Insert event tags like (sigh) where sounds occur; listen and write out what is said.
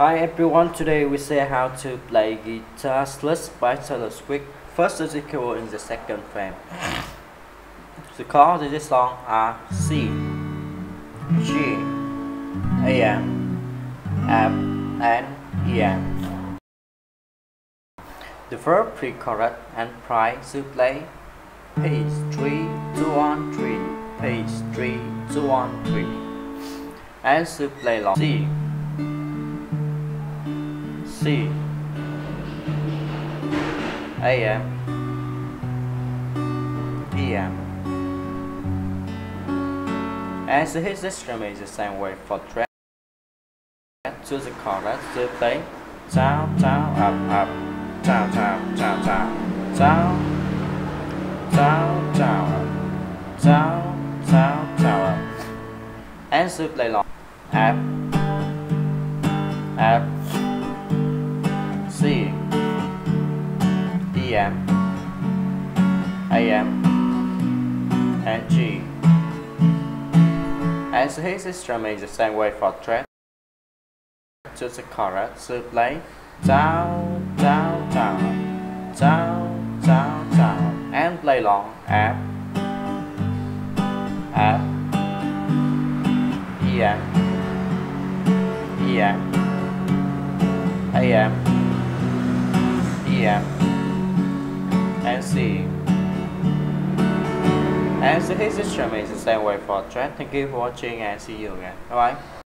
Hi everyone, today we see how to play guitar Slut by Taylor Swift. First is equal in the second frame. (coughs) The chords in this song are C, G, A M, F, and E M. The first pre-chorus and price to play page 3, 2, 1, 3, page 3, 2, 1, 3. And to play long C. C A M. E M. As his instrument is the same way for track to the chorus to play. Down down up up. Down down down down down down down down down down and to play long. Up up D M. A M. And G. As his instrument is the same way for track to the chorus to play down down down down down down and play long F PM and C. And his instrument is the same way for track. Thank you for watching and see you again. Bye bye.